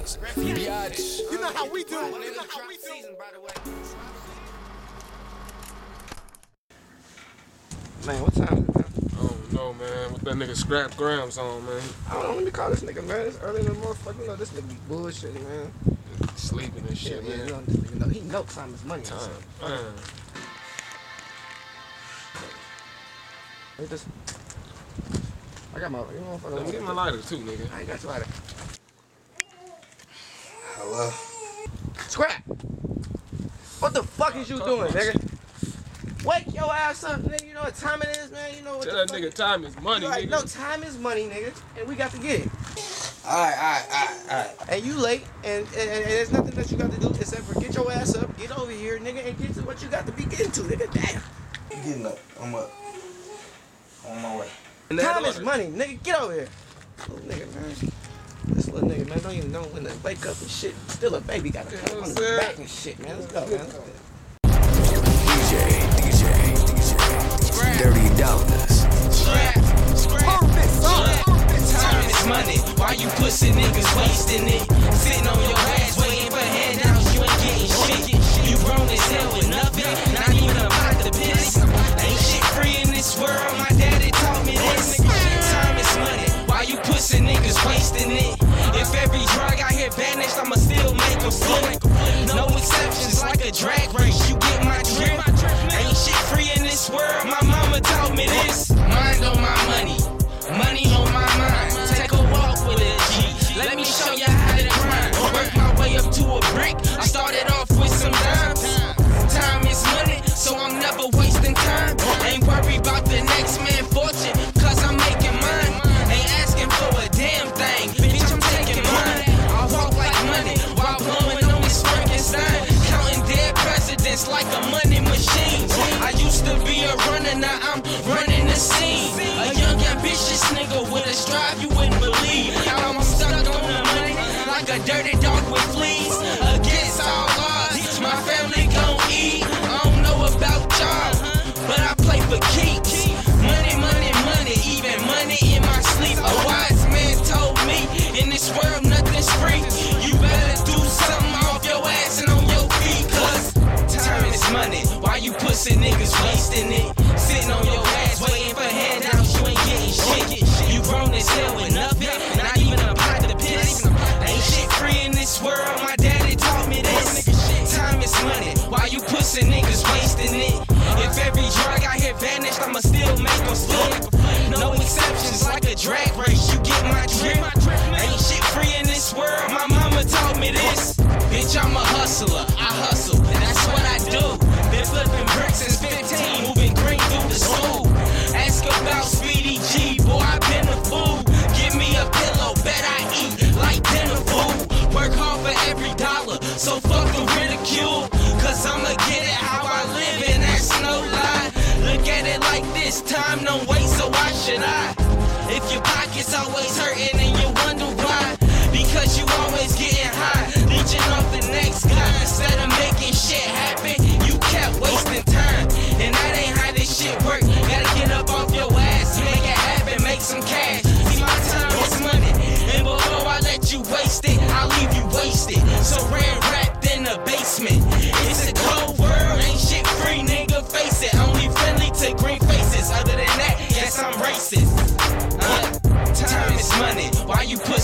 niggas. Bitch. You know how we do. You know how we do. Man, what time is it, man? I don't know, man. With that nigga Skrapp Gramz on, man? I don't know. Let me call this nigga, man. It's early in the motherfucker. You know, this nigga be bullshit, man. Sleeping and shit, yeah, man. Yeah, you know, nigga know. He know time is money. Time. Man. I I got my, you know, Let me get my lighter too, nigga. I ain't got your lighter. Hello. Skrapp. What the fuck is you doing, nigga? Wake your ass up, nigga. You know what time it is, man. You know what Tell that fuck- nigga time is money, like, nigga. no, time is money, nigga, and we got to get it. Alright, alright, alright, alright. And you late, and, and, and there's nothing that you got to do except for get your ass up, get over here, nigga, and get to what you got to be getting to, nigga. Damn. You getting up. I'm up. On my way. Time is money, nigga. Get over here. Little nigga, man. This little nigga, man, don't even know when to wake up and shit. Still a baby, got to Yeah, come on I'm his saying. back and shit, man. Let's go, man. Let's go. DJ, DJ, DJ, Dirty Dollarz. Skrapp, Skrapp, Time is money. Why you pussy niggas wasting it? Sitting on your ass wasting it? If every drug out here vanished, I'ma still make a flip. No exceptions like a drag race. You get like a money machine. I used to be a runner, now I'm running the scene. A young ambitious nigga with a strive you wouldn't believe. Now I'm stuck on the money like a dirty pussy niggas wasting it? If every drug out here vanished, I'ma still make them flip. No exceptions, like a drag race, you get my drip. Ain't shit free in this world, my mama taught me this. Bitch, I'm a hustler, it like this time don't wait, so why should I? If your pockets always hurting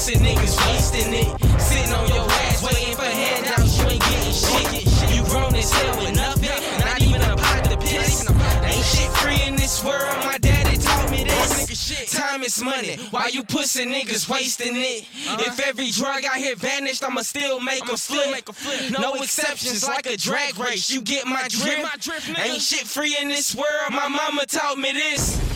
Pussy niggas wasting it? Sitting on your ass, waiting for handouts. You ain't getting shit. You grown as hell with nothing, not even a pot to piss. Ain't shit free in this world. My daddy taught me this. Time is money. Why you pussy niggas wasting it? If every drug out here vanished, I'ma still make a flip. No exceptions, like a drag race. You get my drip. Ain't shit free in this world. My mama taught me this.